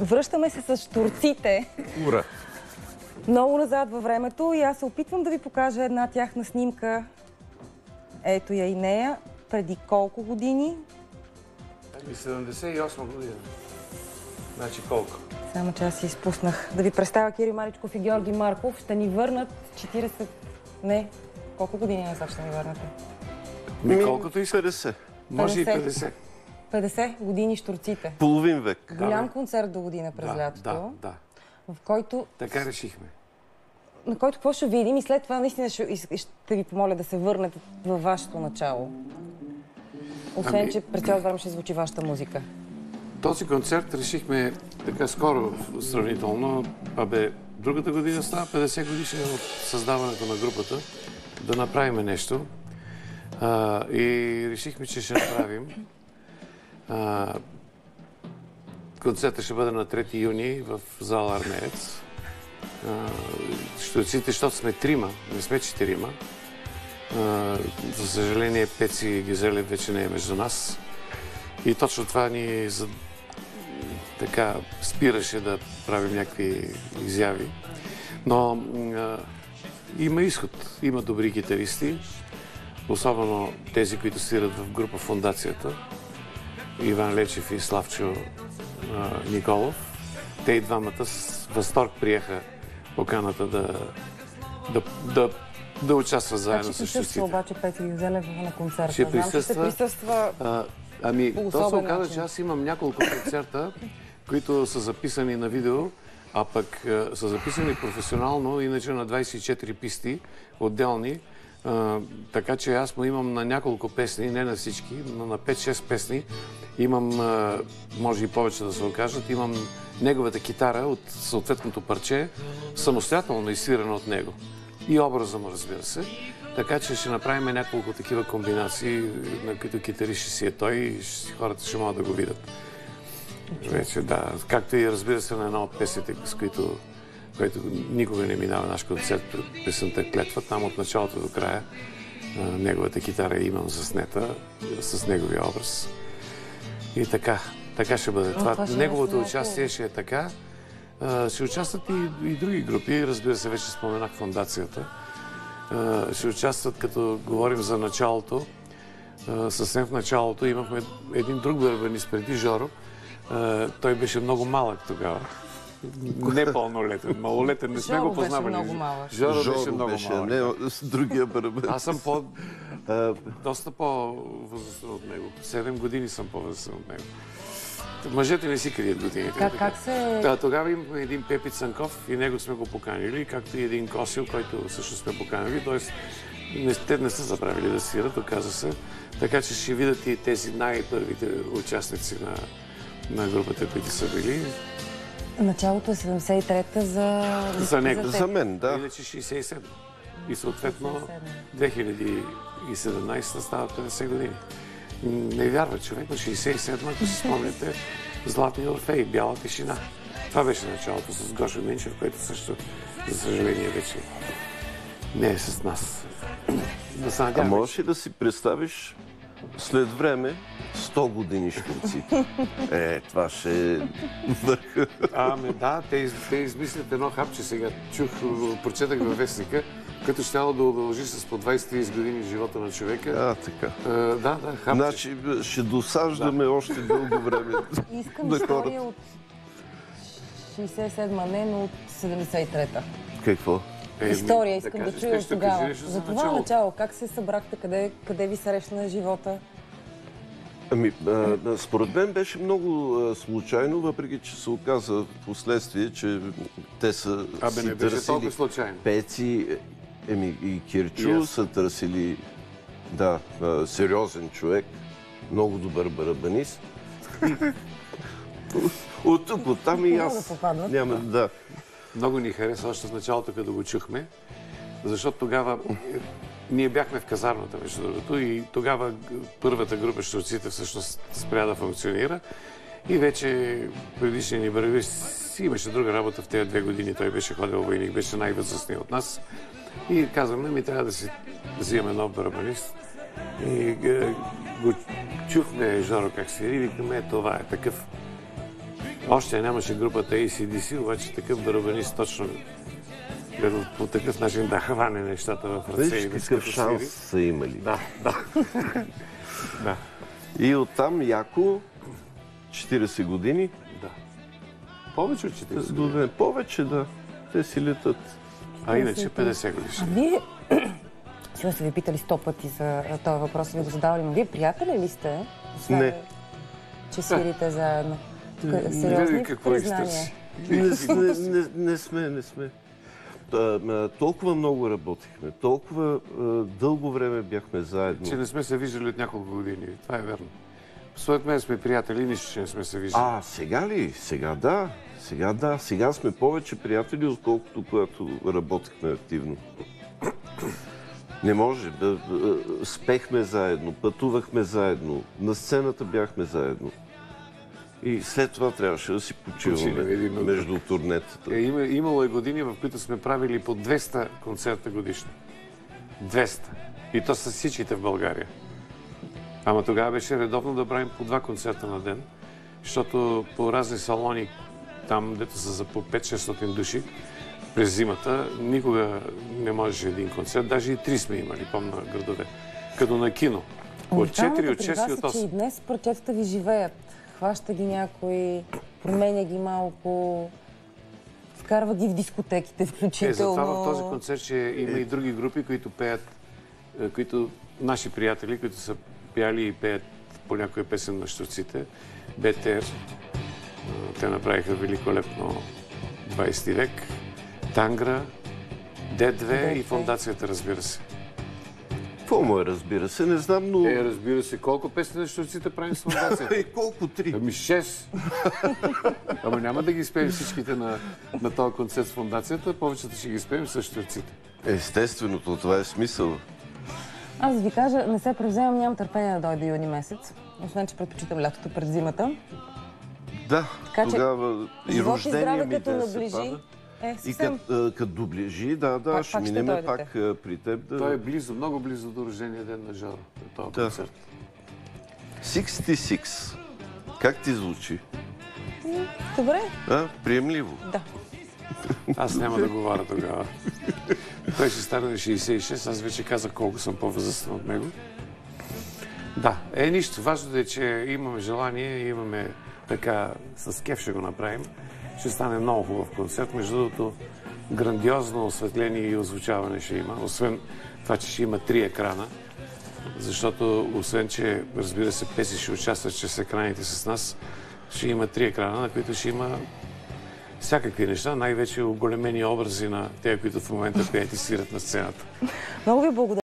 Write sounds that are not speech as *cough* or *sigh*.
Връщаме се с штурците. Ура! Много назад във времето и аз се опитвам да ви покажа една тяхна снимка. Ето я и нея. Преди колко години? Ами 78 година. Значи колко? Само че аз си изпуснах. Да ви представя Кири Маричков и Георги Марков. Ще ни върнат 40... Не. Колко години назад ще ни върнате? Ми колкото и 50. Може и 50. 50. 50 години штурците. Половин век. Голям концерт до година през Да, лятото, да, да. в който Така решихме. на който какво ще видим и след това наистина ще, ще ви помоля да се върнете във вашето начало. Освен, Ами- че през цялото време ще звучи вашата музика. Този концерт решихме така скоро сравнително, абе, другата година става 50 годишна от създаването на групата, да направим нещо. А, и решихме, че ще направим. А, концертът ще бъде на 3 юни в зала Армеец. А, Штуците, защото сме трима, не сме четирима. За съжаление, Пеци Гизелев вече не е между нас. И точно това ни за... така спираше да правим някакви изяви. Но а, има изход. Има добри гитаристи, особено тези, които свират в група Фундацията. Иван Лечев и Славчо а, Николов. Те и двамата с възторг приеха поканата да, да, да, да участват Как заедно ще с присъства щустите. обаче Петя Юзелев на концерта? Ще Знам, че ще присъства. присъства А, ами, то се оказа, че аз имам няколко концерта, които са записани на видео, а пък а, са записани професионално, иначе на 24 писти, отделни. Така че аз му имам на няколко песни, не на всички, но на 5-6 песни. Имам, а, може и повече да се окажат, имам неговата китара от съответното парче, самостоятелно изсвирана от него. И образа му, разбира се. Така че ще направим няколко такива комбинации, на които китарист ще си е той и хората ще могат да го видят. Вече, да. Както и разбира се на една от песните, с които, който никога не минава наш концерт, песента Клетва, там от началото до края неговата китара имам заснета с неговия образ. И така, така ще бъде. това, това ще е неговото много участие ще е така. Ще участват и, и други групи. Разбира се, вече споменах фундацията. Ще участват, като говорим за началото. Съвсем в началото имахме един друг барабанист преди Жоро. Той беше много малък тогава. Не пълнолетен, малолетен, не сме Жоро го беше познавали. много малък. Жоро, беше много беше, малък. не с другия барабан. Аз съм по, доста по-възрастен от него. Седем години съм по-възрастен от него. Мъжете не си крият годините. Как, се... Да, тогава имахме един Пепи Цанков и него сме го поканили, както и един Косил, който също сме поканили. Тоест, не, те не са забравили да свират, оказа се. Така че ще видят и тези най-първите участници на, на групата, които са били. Началото е 73-та за... За него. теб. за мен, да. Иначе 67. И съответно 2017 става 50 години. Не вярва човек, на 67, ако си спомняте, Златни Орфей, Бяла тишина. Това беше началото с Гошо Минчев, който също, за съжаление, вече не е с нас. *clears throat* Да се а можеш ли да си представиш след време 100 години штурци? *laughs* Е, това ще е върха. Ами да, те, из- те измислят едно хапче сега. Чух, прочетах във вестника, като щяло да удължи с по 20-30 години живота на човека. А, така. Е, да, да, хапче. Значи ще досаждаме още дълго време. *laughs* Искам на история от 67-ма, не, но от 73-та. Какво? Е, История да искам да, кажеш чуя от тогава. За това начало, как се събрахте, къде, къде ви срещна живота? Ами, а, според мен беше много а, случайно, въпреки че се оказа в последствие, че те са Абе, си не беше търсили случайно. Пеци, еми и Кирчо са търсили, да, а, сериозен човек, много добър барабанист. *laughs* От тук, от там и Няма аз. да попаднат. Няма, да. Много ни хареса още в началото, като го чухме, защото тогава е, ние бяхме в казармата, между другото, и тогава първата група щурците всъщност спря да функционира. И вече предишният ни бърви си имаше друга работа в тези две години. Той беше ходил войник, беше най-възрастният от нас. И казваме, ми трябва да си взимаме нов барабанист. И г- го чухме Жоро как свири викаме, е, това е такъв. Още нямаше групата ACDC, обаче такъв барабанист точно по такъв начин да хване нещата в ръце Виж и какъв шанс свири. са имали. Да, да. *laughs* да, И оттам яко 40 години. да. Повече от 40 До години. Повече да. Те си летат. А иначе 50 А годишни. вие, *clears throat* сигурно са ви питали сто пъти за този въпрос, ви го задавали, но вие приятели ли сте? Освен, Не. Че свирите заедно. Тук е сериозни какво признания. Не, *laughs* не, не, не сме, не сме. Толкова много работихме, толкова а, дълго време бяхме заедно. Че не сме се виждали от няколко години. Това е верно. Според мен сме приятели, нищо, че не сме се виждали. А, сега ли? Сега да. Сега да. Сега сме повече приятели, отколкото когато работихме активно. *clears throat* Не може. Спехме заедно, пътувахме заедно, на сцената бяхме заедно. И след това трябваше да си почиваме между турнетата. Е, има, имало е години, в които сме правили по 200 концерта годишно. 200. И то с всичките в България. Ама тогава беше редовно да правим по два концерта на ден, защото по разни салони, там дето са за по 5-600 души, през зимата никога не можеше един концерт, даже и три сме имали, помня градове. Като на кино. От 4, от 6 и от е, че и 8. днес портрета ви живеят. Хваща ги някой, променя ги малко, вкарва ги в дискотеките Е, включително. затова в този концерт ще има и други групи, които пеят, е, които наши приятели, които са пяли и пеят по някоя песен на щурците. БТР. Е, Те направиха великолепно 20 век. Тангра, Д2 и фундацията, разбира се. Какво му е, разбира се, не знам, но... Е, разбира се, колко песни на щурците правим с фундацията? Е, *laughs* колко три? Ами 6. *laughs* Ама няма да ги спеем всичките на, на този концерт с фундацията, повечето ще ги спеем с щурците. Естественото, това е смисъл. Аз да ви кажа, не се превземам, нямам търпение да дойде юни месец. Освен, че предпочитам лятото пред зимата. Да, Така тогава и рождение здраве ми като да се наближи. пада. Е, И съвсем. като, като доближи, да, да, Пак- ще пак минем пак при теб да... Той е близо, много близо до рождения ден на Жоро. този Да. концерт. 66. Как ти звучи? Добре, А, приемливо. да. Аз няма да говоря тогава. Той ще стане на 66, аз вече казах колко съм по-възрастен от него. Да, е нищо. Важното е, че имаме желание, имаме така, с кеф ще го направим. Ще стане много хубав концерт. Между другото, грандиозно осветление и озвучаване ще има. Освен това, че ще има три екрана. Защото, освен, че, разбира се, Песи ще участват чрез екраните с нас, ще има три екрана, на които ще има всякакви неща, най-вече оголемени образи на тези, които в момента пеят и на сцената. Много ви благодаря.